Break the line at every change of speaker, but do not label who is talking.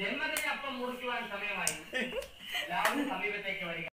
ജന്മദിന അപ്പം മുറിക്കുവാൻ സമയമായി. എല്ലാവരും സമീപത്തേക്ക് വരിക.